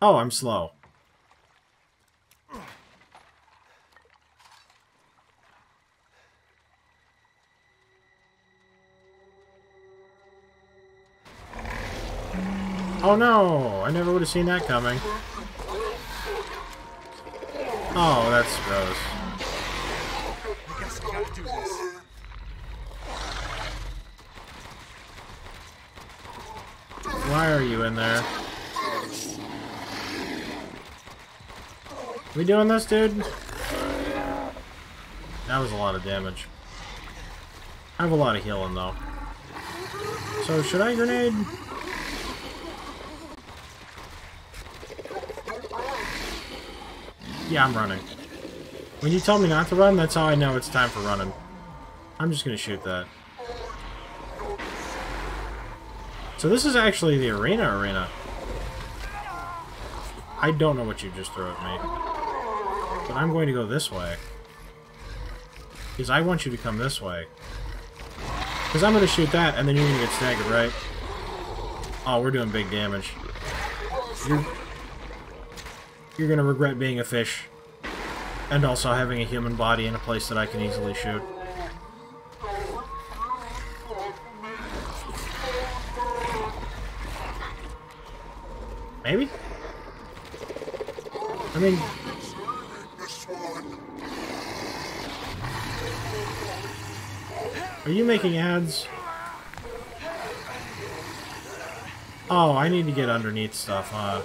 Oh, I'm slow. Oh no! I never would have seen that coming. Oh, that's gross. Why are you in there? We doing this, dude? That was a lot of damage. I have a lot of healing, though. So, should I grenade? Yeah, I'm running. When you tell me not to run, that's how I know it's time for running. I'm just gonna shoot that. So this is actually the arena arena. I don't know what you just threw at me. But I'm going to go this way. Because I want you to come this way. Because I'm going to shoot that, and then you're going to get staggered, right? Oh, we're doing big damage. You're, you're going to regret being a fish. And also having a human body in a place that I can easily shoot. Maybe? I mean... Are you making ads? Oh, I need to get underneath stuff, huh?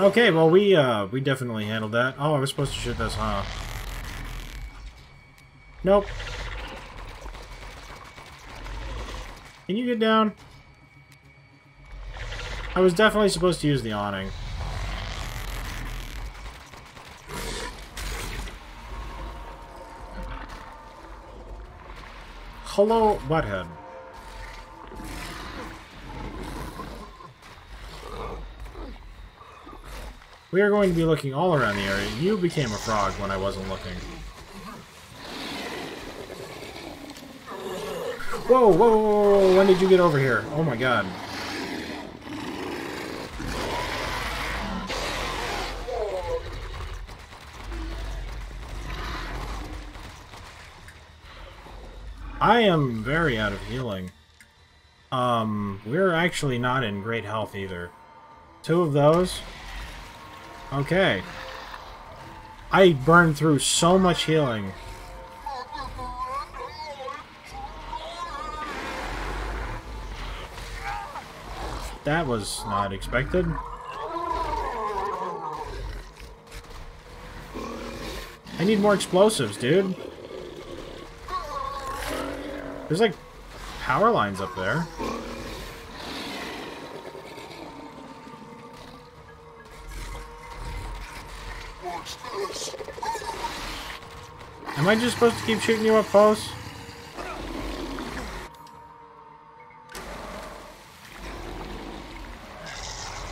Okay, well we uh we definitely handled that. Oh, I was supposed to shoot this, huh? Nope. Can you get down? I was definitely supposed to use the awning. Hello, Butthead. We are going to be looking all around the area. You became a frog when I wasn't looking. Whoa, whoa, whoa, whoa, when did you get over here? Oh my god. I am very out of healing. Um, we're actually not in great health either. Two of those. Okay. I burned through so much healing. That was not expected. I need more explosives, dude. There's like power lines up there. Am I just supposed to keep shooting you up close?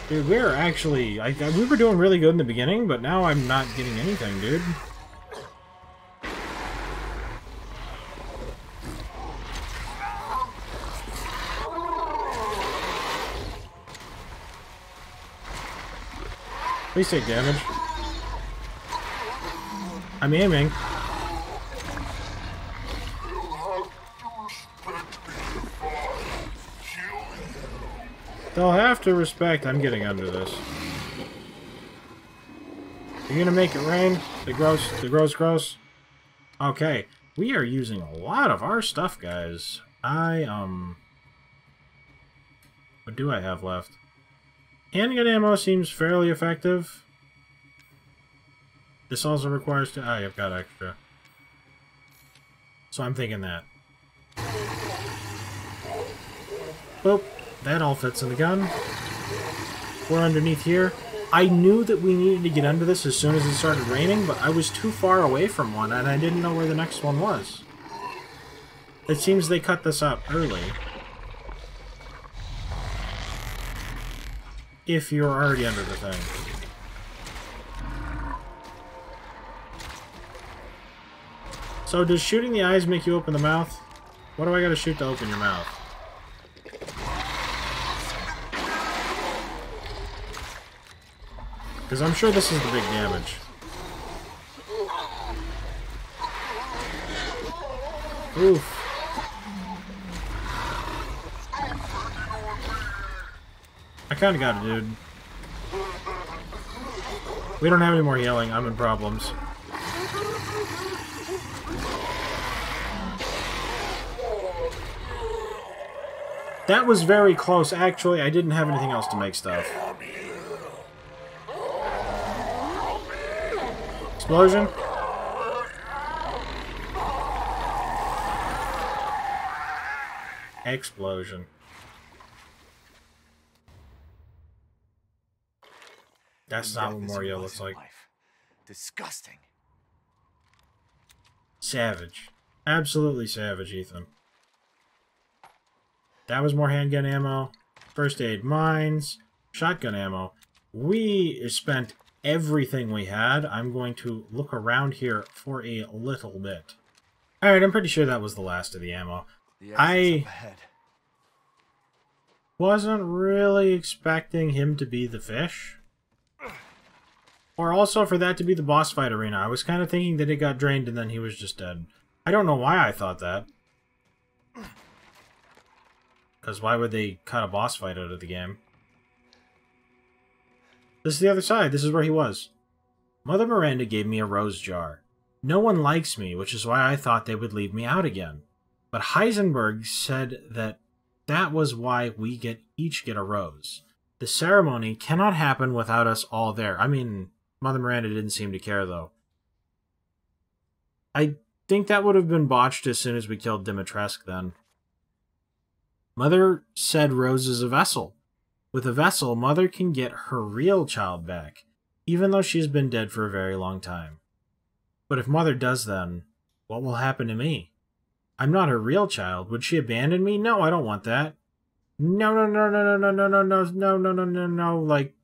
Dude, we're actually... I, we were doing really good in the beginning, but now I'm not getting anything, dude. Please take damage. I'm aiming. They'll have to respect I'm getting under this. You're gonna make it rain? The gross, the gross, gross? Okay, we are using a lot of our stuff, guys. I, um... What do I have left? Handgun ammo seems fairly effective. This also requires to... Ah, I've got extra. So I'm thinking that. Boop. That all fits in the gun. We're underneath here. I knew that we needed to get under this as soon as it started raining, but I was too far away from one, and I didn't know where the next one was. It seems they cut this up early. if you're already under the thing. So does shooting the eyes make you open the mouth? What do I gotta shoot to open your mouth? Because I'm sure this is the big damage. Oof. Kinda got it, dude. We don't have any more healing. I'm in problems. That was very close. Actually, I didn't have anything else to make stuff. Explosion? Explosion. That's not what Mario looks like. life. Disgusting. Savage. Absolutely savage, Ethan. That was more handgun ammo. First aid mines. Shotgun ammo. We spent everything we had. I'm going to look around here for a little bit. Alright, I'm pretty sure that was the last of the ammo. The I-. Wasn't really expecting him to be the fish. Or also for that to be the boss fight arena. I was kind of thinking that it got drained and then he was just dead. I don't know why I thought that. Because why would they cut a boss fight out of the game? This is the other side. This is where he was. Mother Miranda gave me a rose jar. No one likes me, which is why I thought they would leave me out again. But Heisenberg said that that was why we get each get a rose. The ceremony cannot happen without us all there. I mean, Mother Miranda didn't seem to care though. I think that would have been botched as soon as we killed Dimitrescu then. Mother said Rose is a vessel. With a vessel, Mother can get her real child back, even though she's been dead for a very long time. But if Mother does then, what will happen to me? I'm not her real child. Would she abandon me? No, I don't want that. No, no, no, no, no, no, no, no, no, no, no, no, no. Like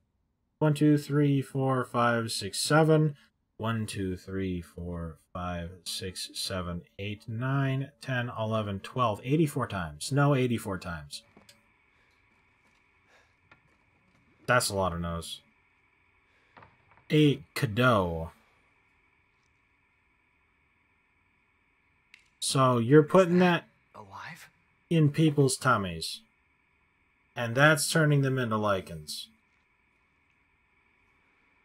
one, two, three, four, five, six, seven. One, two, three, four, five, six, seven, eight, nine, ten, eleven, twelve. Eighty-four times. No, eighty-four times. That's a lot of no's. A Cadou. So you're putting that Alive? in people's tummies. And that's turning them into Lycans.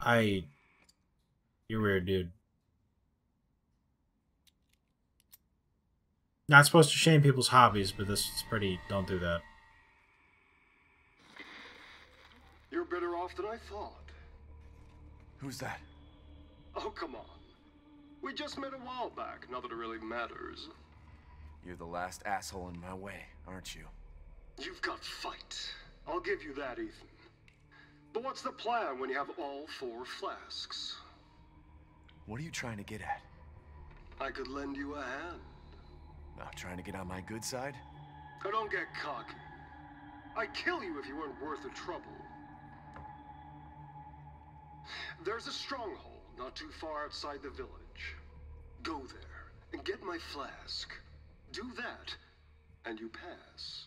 I. You're weird, dude. Not supposed to shame people's hobbies, but this is pretty. Don't do that. You're better off than I thought. Who's that? Oh, come on. We just met a while back, not that it really matters. You're the last asshole in my way, aren't you? You've got fight. I'll give you that, Ethan. But what's the plan when you have all four flasks? What are you trying to get at? I could lend you a hand. Not trying to get on my good side? Now don't get cocky. I'd kill you if you weren't worth the trouble. There's a stronghold not too far outside the village. Go there and get my flask. Do that, and you pass.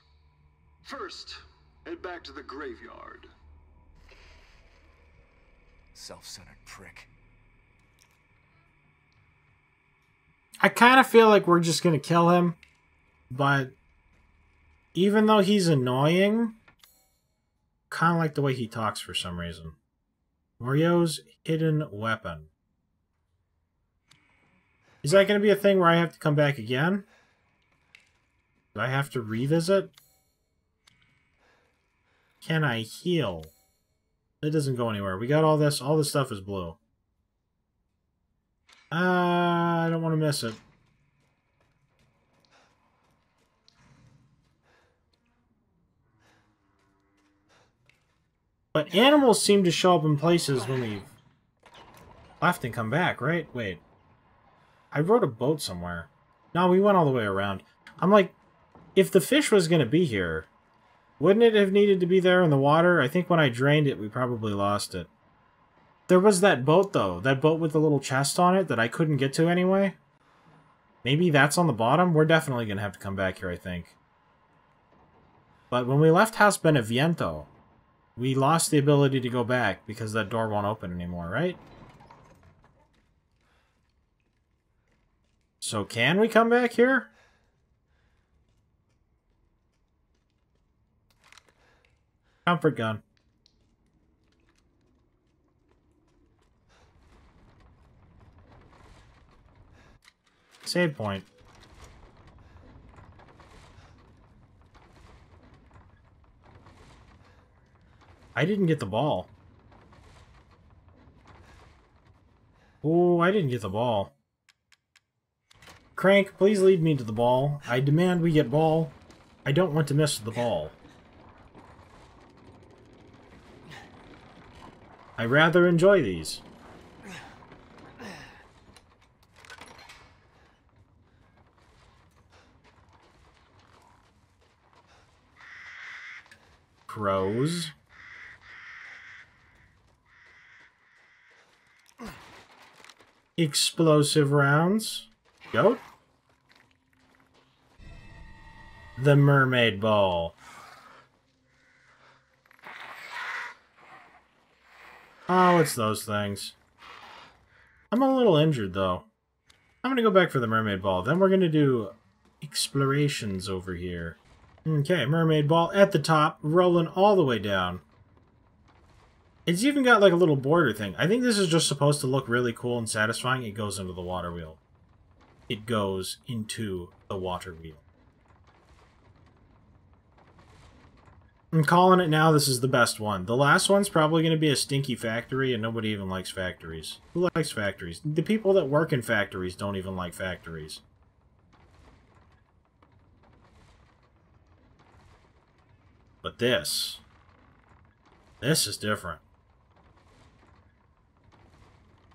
First, head back to the graveyard. Self-centered prick. I kind of feel like we're just gonna kill him, but even though he's annoying, kind of like the way he talks for some reason. Mario's hidden weapon. Is that gonna be a thing where I have to come back again? Do I have to revisit? Can I heal? It doesn't go anywhere. We got all this. All this stuff is blue. Uh, I don't want to miss it. But animals seem to show up in places when we've left and come back, right? Wait. I rode a boat somewhere. No, we went all the way around. I'm like, if the fish was going to be here, wouldn't it have needed to be there in the water? I think when I drained it, we probably lost it. There was that boat, though. That boat with the little chest on it that I couldn't get to anyway. Maybe that's on the bottom? We're definitely going to have to come back here, I think. But when we left House Beneviento, We lost the ability to go back because that door won't open anymore, right? So can we come back here? Comfort gun. Save point. I didn't get the ball. Oh, I didn't get the ball. Crank, please lead me to the ball. I demand we get ball. I don't want to miss the ball. I rather enjoy these. Crows. Explosive rounds. Goat? The Mermaid Ball. Oh, it's those things. I'm a little injured, though. I'm gonna go back for the Mermaid Ball. Then we're gonna do explorations over here. Okay, Mermaid Ball at the top, rolling all the way down. It's even got like a little border thing. I think this is just supposed to look really cool and satisfying. It goes into the water wheel. It goes into the water wheel. I'm calling it now. This is the best one. The last one's probably going to be a stinky factory, and nobody even likes factories. Who likes factories? The people that work in factories don't even like factories. But this... This is different.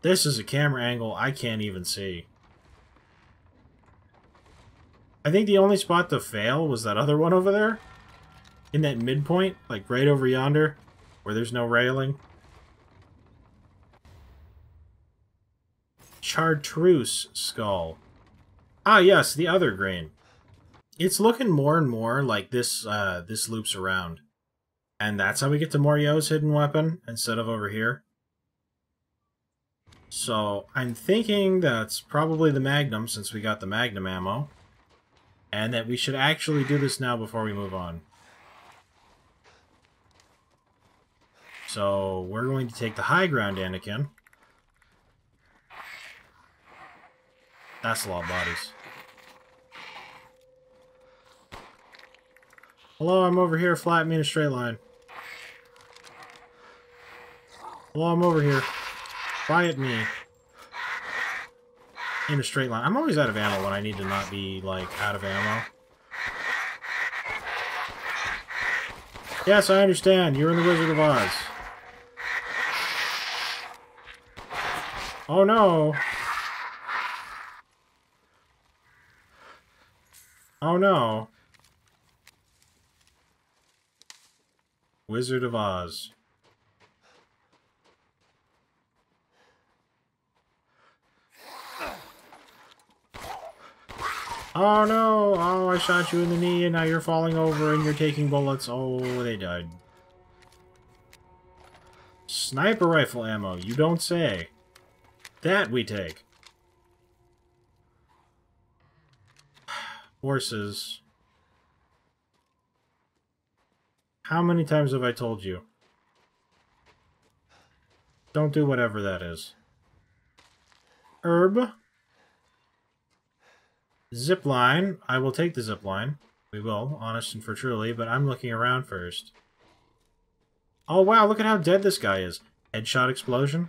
This is a camera angle I can't even see. I think the only spot to fail was that other one over there. In that midpoint, like right over yonder, where there's no railing. Chartreuse skull. Ah, yes, the other grain. It's looking more and more like this uh, this loops around. And that's how we get to Morio's hidden weapon, instead of over here. So, I'm thinking that's probably the Magnum, since we got the Magnum ammo. And that we should actually do this now before we move on. So, we're going to take the high ground, Anakin. That's a lot of bodies. Hello, I'm over here. Flat me in a straight line. Hello, I'm over here. Quiet me. In a straight line. I'm always out of ammo when I need to not be, like, out of ammo. Yes, I understand. You're in the Wizard of Oz. Oh no! Oh no! Wizard of Oz. Oh no! Oh, I shot you in the knee and now you're falling over and you're taking bullets. Oh, they died. Sniper rifle ammo, you don't say. That we take. Horses. How many times have I told you? Don't do whatever that is. Herb. Zip line. I will take the zip line. We will, honest and for truly, but I'm looking around first. Oh wow, look at how dead this guy is. Headshot explosion.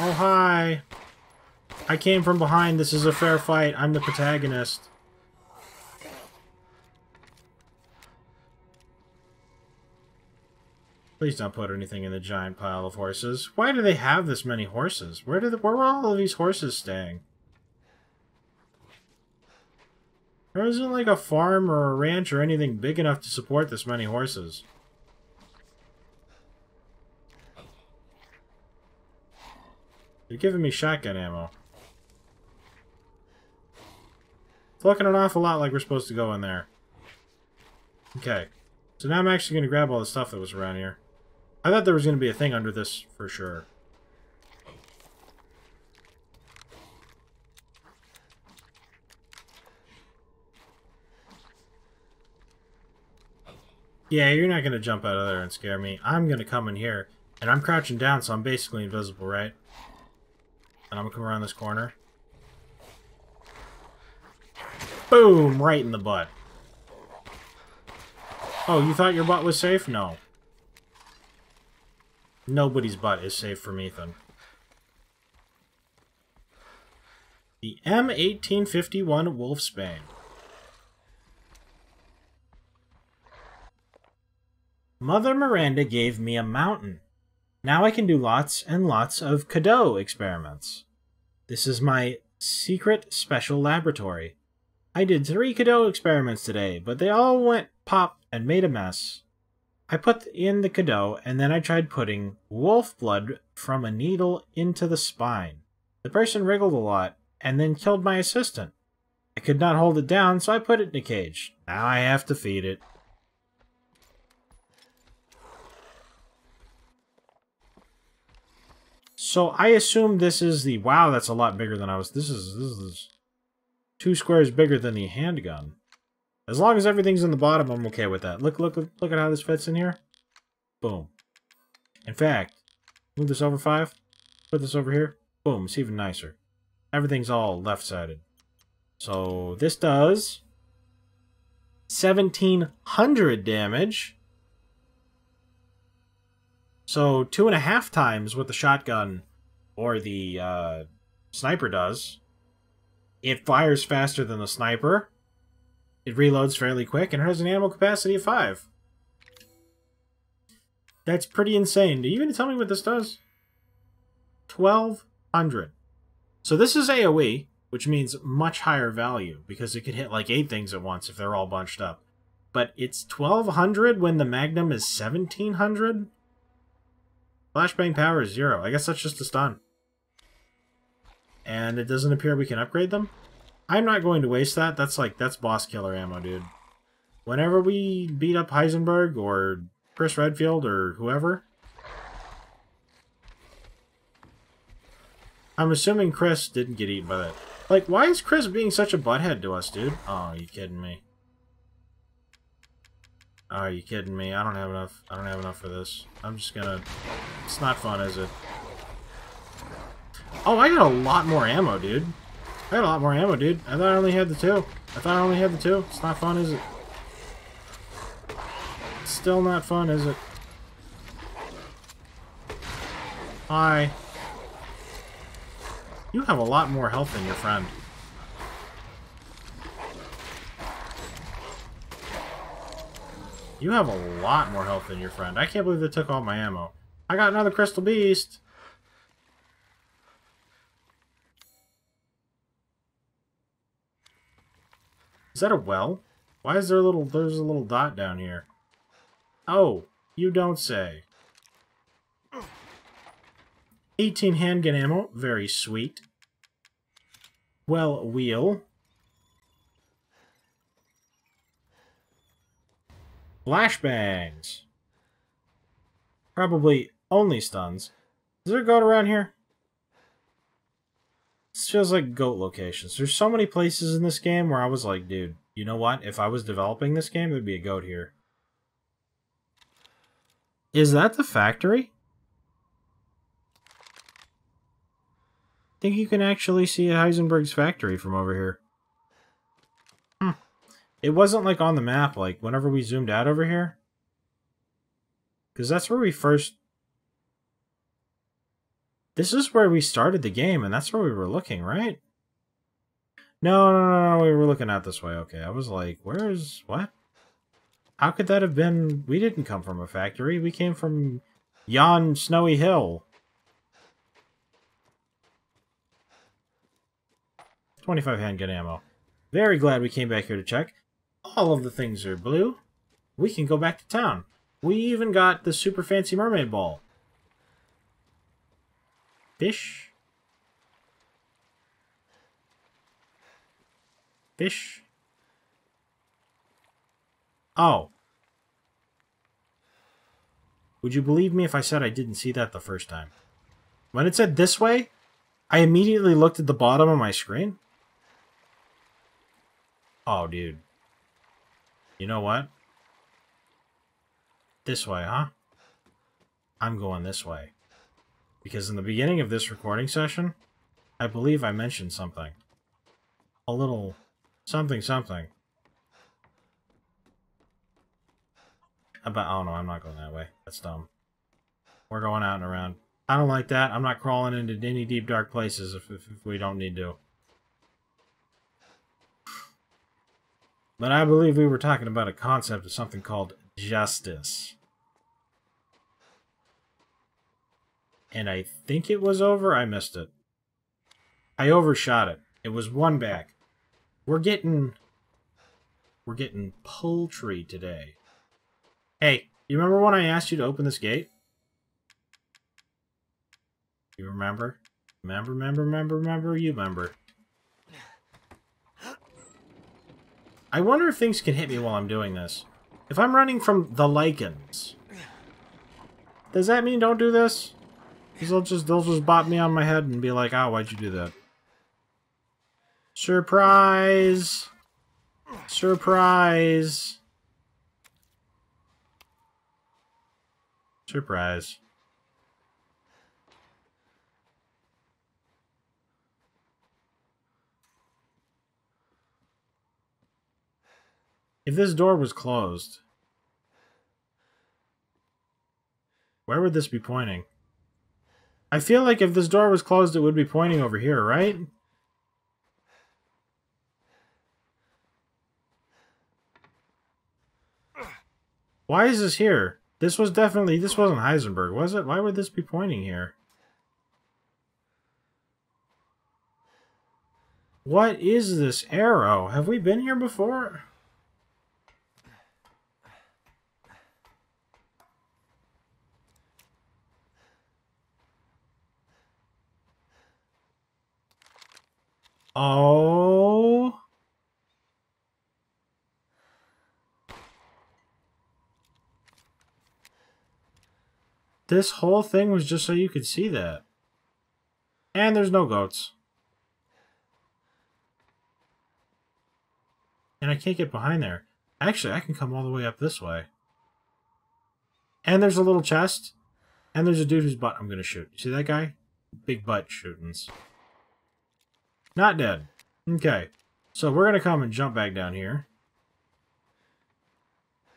Oh hi! I came from behind, this is a fair fight, I'm the protagonist. Please don't put anything in the giant pile of horses. Why do they have this many horses? Where the, where are all of these horses staying? There isn't like a farm or a ranch or anything big enough to support this many horses. You're giving me shotgun ammo. It's looking an awful lot like we're supposed to go in there. Okay. So now I'm actually going to grab all the stuff that was around here. I thought there was going to be a thing under this for sure. Yeah, you're not going to jump out of there and scare me. I'm going to come in here, and I'm crouching down, so I'm basically invisible, right? And I'm to come around this corner. Boom! Right in the butt. Oh, you thought your butt was safe? No. Nobody's butt is safe from Ethan. The M1851 Wolfsbane. Mother Miranda gave me a mountain. Now I can do lots and lots of Cadou experiments. This is my secret special laboratory. I did three Cadou experiments today, but they all went pop and made a mess. I put in the Cadou, and then I tried putting wolf blood from a needle into the spine. The person wriggled a lot, and then killed my assistant. I could not hold it down, so I put it in a cage. Now I have to feed it. So I assume this is the... Wow, that's a lot bigger than I was... This is... This is two squares bigger than the handgun. As long as everything's in the bottom, I'm okay with that. Look, look, look at how this fits in here. Boom. In fact, move this over five. Put this over here. Boom, it's even nicer. Everything's all left-sided. So this does 1700 damage. So two and a half times what the shotgun or the uh, sniper does. It fires faster than the sniper. It reloads fairly quick and has an ammo capacity of five. That's pretty insane. Do you even tell me what this does? 1200. So this is AoE, which means much higher value because it could hit like eight things at once if they're all bunched up. But it's 1200 when the Magnum is 1700? Flashbang power is zero. I guess that's just a stun. And it doesn't appear we can upgrade them? I'm not going to waste that. That's like, that's boss killer ammo, dude. Whenever we beat up Heisenberg or Chris Redfield or whoever, I'm assuming Chris didn't get eaten by that. Like, why is Chris being such a butthead to us, dude? Oh, are you kidding me? Oh, are you kidding me? I don't have enough. I don't have enough for this. I'm just gonna... It's not fun, is it? Oh, I got a lot more ammo, dude. I got a lot more ammo, dude. I thought I only had the two. I thought I only had the two. It's not fun, is it? It's still not fun, is it? Hi. You have a lot more health than your friend. You have a lot more health than your friend. I can't believe they took all my ammo. I got another Crystal Beast! Is that a well? Why is there a little, there's a little dot down here? Oh, you don't say. 18 handgun ammo, very sweet. Well, wheel. Flashbangs. Probably only stuns. Is there a goat around here? This feels like goat locations. There's so many places in this game where I was like, dude, you know what? If I was developing this game, there'd be a goat here. Is that the factory? I think you can actually see Heisenberg's factory from over here. Hmm. It wasn't like on the map, like whenever we zoomed out over here. Because that's where we first... This is where we started the game, and that's where we were looking, right? No, no, no, no, we were looking out this way. Okay, I was like, where's... What? How could that have been... We didn't come from a factory. We came from yon snowy hill. 25 handgun ammo. Very glad we came back here to check. All of the things are blue. We can go back to town. We even got the super fancy mermaid ball. Fish. Fish. Oh, Would you believe me if I said I didn't see that the first time? When it said this way, I immediately looked at the bottom of my screen. Oh, dude. You know what? This way, huh? I'm going this way. Because in the beginning of this recording session, I believe I mentioned something. A little something something. About, oh no, I'm not going that way. That's dumb. We're going out and around. I don't like that. I'm not crawling into any deep, dark places if, if, if we don't need to. But I believe we were talking about a concept of something called justice. And I think it was over. I missed it. I overshot it. It was one back. We're getting... We're getting poultry today. Hey, you remember when I asked you to open this gate? You remember? Remember, remember, remember, remember, you remember. I wonder if things can hit me while I'm doing this. If I'm running from the Lycans, does that mean don't do this? They'll just, they'll just bop me on my head and be like, oh, why'd you do that? Surprise! Surprise! Surprise. If this door was closed, where would this be pointing? I feel like if this door was closed, it would be pointing over here, right? Why is this here? This was definitely, this wasn't Heisenberg, was it? Why would this be pointing here? What is this arrow? Have we been here before? Oh. This whole thing was just so you could see that. And there's no goats. And I can't get behind there. Actually, I can come all the way up this way. And there's a little chest. And there's a dude whose butt I'm going to shoot. See that guy? Big butt shootings. Not dead. Okay. So we're going to come and jump back down here.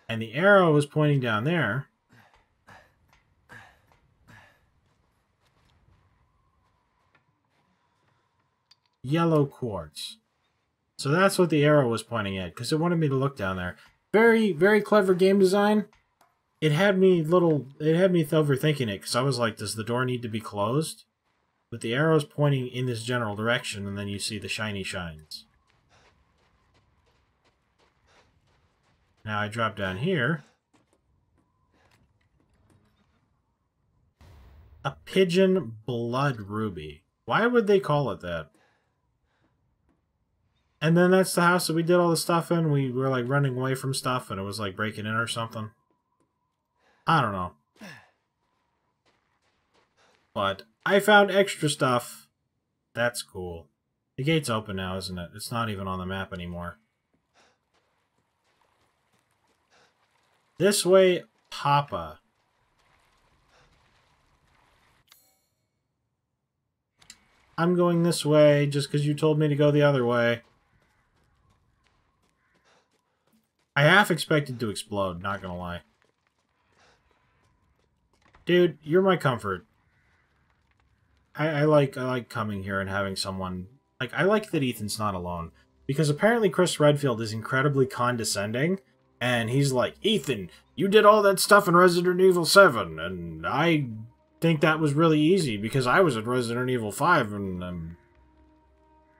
And the arrow is pointing down there. Yellow quartz. So that's what the arrow was pointing at, because it wanted me to look down there. Very, very clever game design. It had me little, it had me overthinking it, because I was like, does the door need to be closed? But the arrow's pointing in this general direction, and then you see the shiny shines. Now I drop down here. A pigeon blood ruby. Why would they call it that? And then that's the house that we did all the stuff in. We were like running away from stuff and it was like breaking in or something. I don't know. But I found extra stuff. That's cool. The gate's open now, isn't it? It's not even on the map anymore. This way, Papa. I'm going this way just because you told me to go the other way. I half expected to explode, not gonna lie. Dude, you're my comfort. I, I like I like coming here and having someone like I like that Ethan's not alone because apparently Chris Redfield is incredibly condescending and he's like Ethan, you did all that stuff in Resident Evil Seven, and I think that was really easy because I was in Resident Evil Five and um,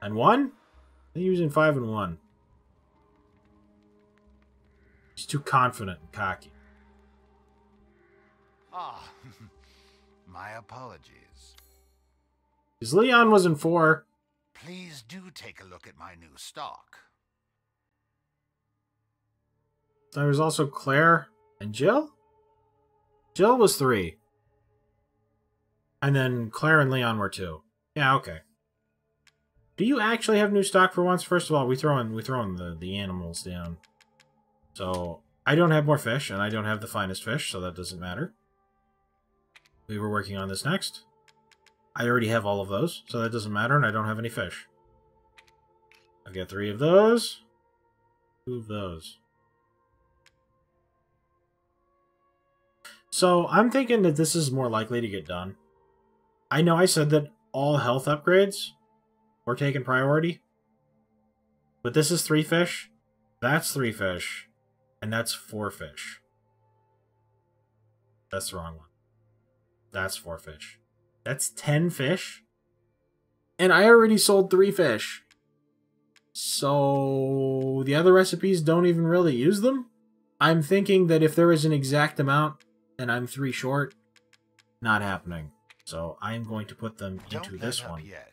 and one. I think he was in five and one. He's too confident and cocky. Ah, my apologies. Because Leon was in four. Please do take a look at my new stock. There was also Claire and Jill? Jill was three. And then Claire and Leon were two. Yeah, okay. Do you actually have new stock for once? First of all, we throwing we throwing the, the animals down. So I don't have more fish, and I don't have the finest fish, so that doesn't matter. We were working on this next. I already have all of those, so that doesn't matter, and I don't have any fish. I've got three of those. Two of those. So I'm thinking that this is more likely to get done. I know I said that all health upgrades were taking priority, but this is three fish, that's three fish, and that's four fish. That's the wrong one. That's four fish. That's ten fish? And I already sold three fish. So the other recipes don't even really use them? I'm thinking that if there is an exact amount and I'm three short, not happening. So I'm going to put them Don't into this one. Yet.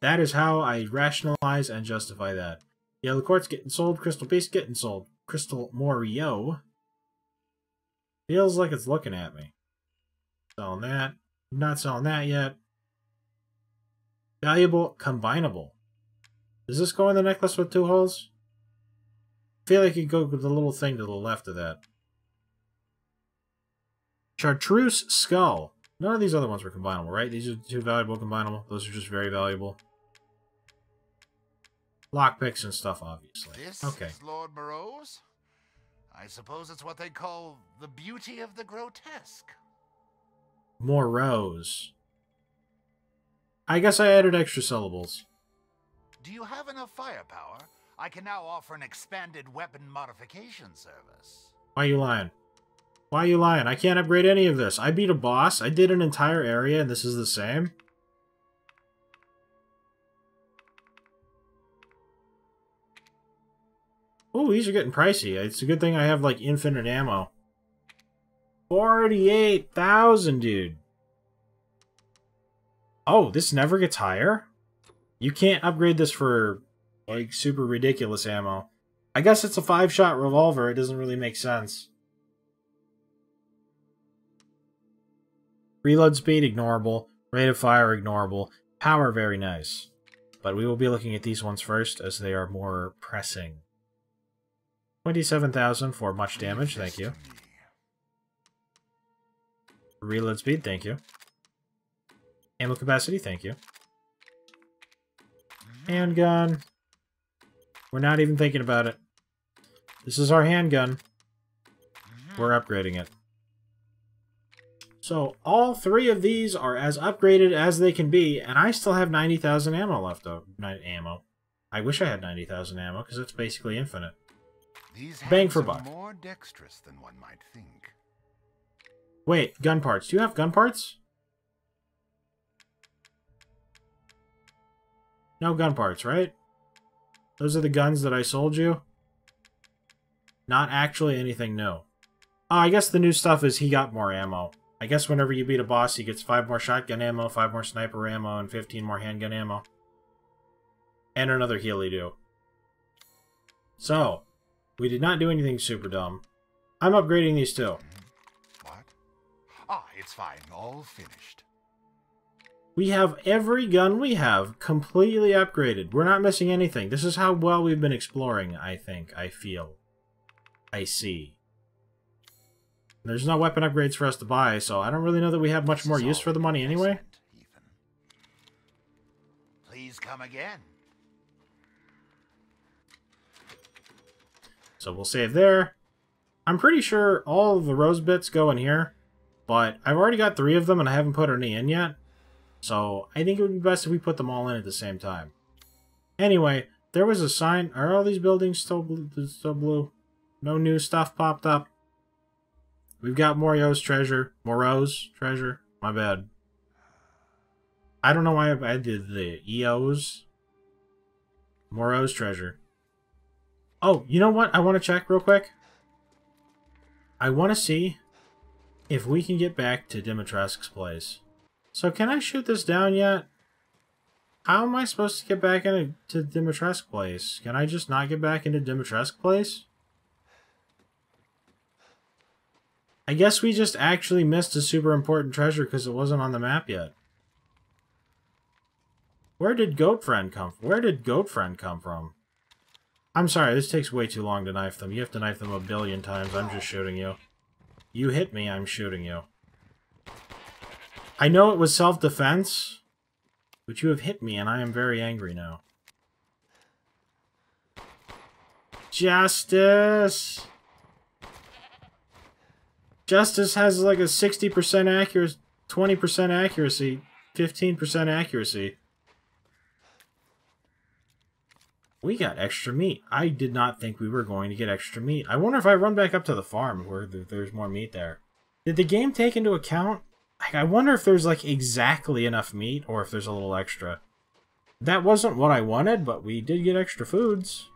That is how I rationalize and justify that. Yeah, the Quartz getting sold, Crystal Base getting sold. Crystal Morio feels like it's looking at me. Selling that. Not selling that yet. Valuable combinable. Does this go in the necklace with two holes? I feel like you go with the little thing to the left of that. Chartreuse Skull. None of these other ones were combinable, right? These are two valuable combinable. Those are just very valuable. Lockpicks and stuff, obviously. This Okay. is Lord Moreau's? I suppose it's what they call the beauty of the grotesque. More rows. I guess I added extra syllables. Do you have enough firepower? I can now offer an expanded weapon modification service. Why are you lying? Why are you lying? I can't upgrade any of this. I beat a boss. I did an entire area, and this is the same. Oh, these are getting pricey. It's a good thing I have, like, infinite ammo. 48,000, dude. Oh, this never gets higher? You can't upgrade this for, like, super ridiculous ammo. I guess it's a five-shot revolver. It doesn't really make sense. Reload speed, ignorable. Rate of fire, ignorable. Power, very nice. But we will be looking at these ones first, as they are more pressing. 27,000 for much damage, thank you. Reload speed, thank you. Ammo capacity, thank you. Handgun. We're not even thinking about it. This is our handgun. We're upgrading it. So, all three of these are as upgraded as they can be, and I still have 90,000 ammo left over. Ammo. I wish I had 90,000 ammo, because it's basically infinite. These Bang for buck. more dexterous than one might think. Wait, gun parts. Do you have gun parts? No gun parts, right? Those are the guns that I sold you? Not actually anything new. Oh, ah, I guess the new stuff is he got more ammo. I guess whenever you beat a boss, he gets 5 more shotgun ammo, 5 more sniper ammo, and 15 more handgun ammo. And another Healy do. So, we did not do anything super dumb. I'm upgrading these too. It's fine. All finished. We have every gun we have completely upgraded. We're not missing anything. This is how well we've been exploring, I think. I feel. I see. There's no weapon upgrades for us to buy, so I don't really know that we have much more use for the money anyway. Ethan. Please come again. So we'll save there. I'm pretty sure all of the rose bits go in here, but I've already got three of them and I haven't put any in yet. So I think it would be best if we put them all in at the same time. Anyway, there was a sign. Are all these buildings still blue? Still blue? No new stuff popped up. We've got Morio's treasure. Moreau's treasure. My bad. I don't know why I did the EO's. Moreau's treasure. Oh, you know what? I want to check real quick. I want to see if we can get back to Dimitrescu's place. So can I shoot this down yet? How am I supposed to get back into to Dimitrescu's place? Can I just not get back into Dimitrescu's place? I guess we just actually missed a super important treasure because it wasn't on the map yet. Where did Goat Friend come from? Where did Goat Friend come from? I'm sorry, this takes way too long to knife them. You have to knife them a billion times. I'm just shooting you. You hit me, I'm shooting you. I know it was self-defense, but you have hit me and I am very angry now. Justice! Justice has like a 60% accuracy, 20% accuracy, 15% accuracy. We got extra meat. I did not think we were going to get extra meat. I wonder if I run back up to the farm where there's more meat there. Did the game take into account? I wonder if there's like exactly enough meat or if there's a little extra. That wasn't what I wanted, but we did get extra foods.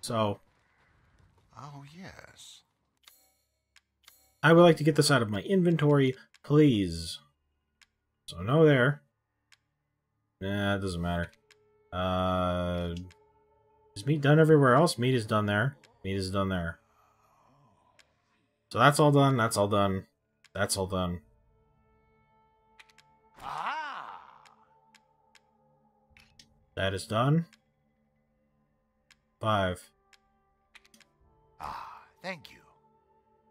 So. Oh, yes. I would like to get this out of my inventory, please. So no there. Nah, it doesn't matter. Uh, is meat done everywhere else? Meat is done there. Meat is done there. So that's all done. That's all done. That's all done. Ah! That is done. Five. Ah, thank you.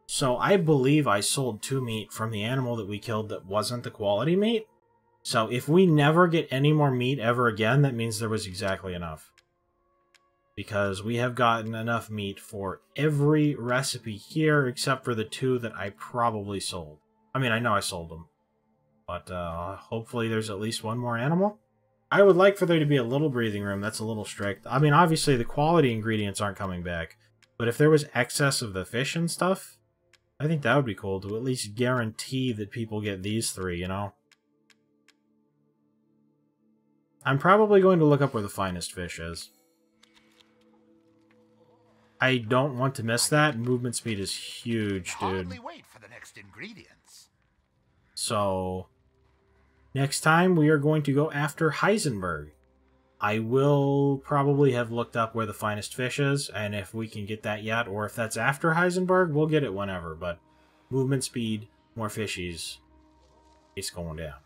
So I believe I sold two meat from the animal that we killed that wasn't the quality meat. So if we never get any more meat ever again, that means there was exactly enough. Because we have gotten enough meat for every recipe here except for the two that I probably sold. I mean, I know I sold them. But uh, hopefully there's at least one more animal. I would like for there to be a little breathing room. That's a little strict. I mean, obviously the quality ingredients aren't coming back. But if there was excess of the fish and stuff, I think that would be cool to at least guarantee that people get these three, you know? I'm probably going to look up where the finest fish is. I don't want to miss that. Movement speed is huge, dude. Wait for the next ingredients. So, next time we are going to go after Heisenberg. I will probably have looked up where the finest fish is, and if we can get that yet, or if that's after Heisenberg, we'll get it whenever. But movement speed, more fishies, it's going down.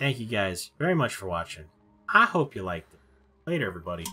Thank you guys very much for watching. I hope you liked it. Later, everybody.